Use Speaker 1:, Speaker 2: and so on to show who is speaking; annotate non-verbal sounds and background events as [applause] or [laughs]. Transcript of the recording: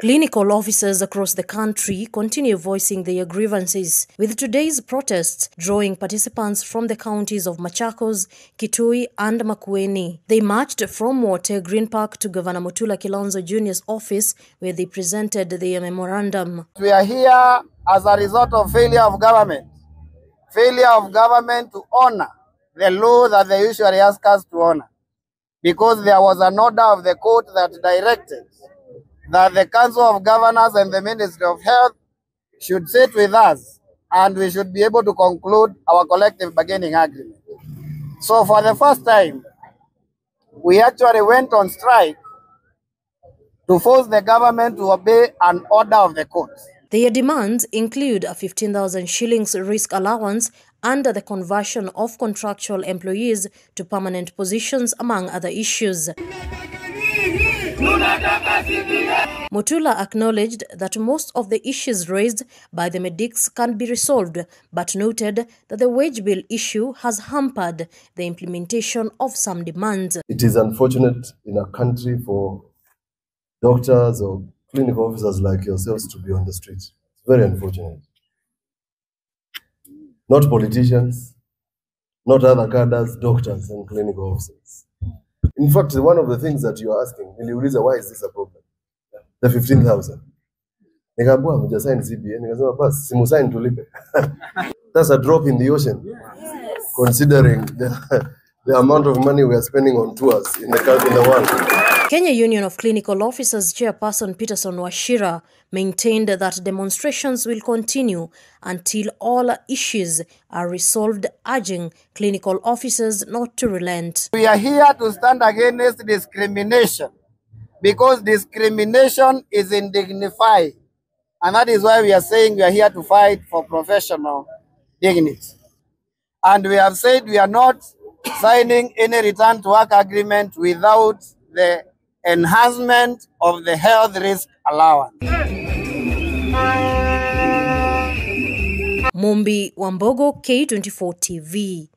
Speaker 1: Clinical officers across the country continue voicing their grievances, with today's protests drawing participants from the counties of Machakos, Kitui, and Makueni. They marched from Water Green Park to Governor Mutula Kilonzo Jr.'s office, where they presented their memorandum.
Speaker 2: We are here as a result of failure of government. Failure of government to honor the law that they usually ask us to honor. Because there was an order of the court that directed that the Council of Governors and the Ministry of Health should sit with us and we should be able to conclude our collective bargaining agreement. So for the first time, we actually went on strike to force the government to obey an order of the court.
Speaker 1: Their demands include a 15,000 shillings risk allowance and the conversion of contractual employees to permanent positions, among other issues. Mutula acknowledged that most of the issues raised by the medics can be resolved, but noted that the wage bill issue has hampered the implementation of some demands.
Speaker 3: It is unfortunate in a country for doctors or clinical officers like yourselves to be on the streets. It's very unfortunate. Not politicians, not other cadres, doctors and clinical officers. In fact, one of the things that you are asking, niliuliza why is this a problem? The 15,000. Nikaambiwa hamjasign CBA, nikasema basi simusign tulipe. [laughs] That's a drop in the ocean. Considering the, [laughs] the amount of money we are spending on tours in the in the world.
Speaker 1: Kenya Union of Clinical Officers chairperson Peterson Wachira maintained that demonstrations will continue until all issues are resolved, urging clinical officers not to relent.
Speaker 2: We are here to stand against discrimination because discrimination is indignified. And that is why we are saying we are here to fight for professional dignity. And we have said we are not signing any return to work agreement without the enhancement of the health risk allowance.
Speaker 1: Mumbi Wambogo, K24 TV.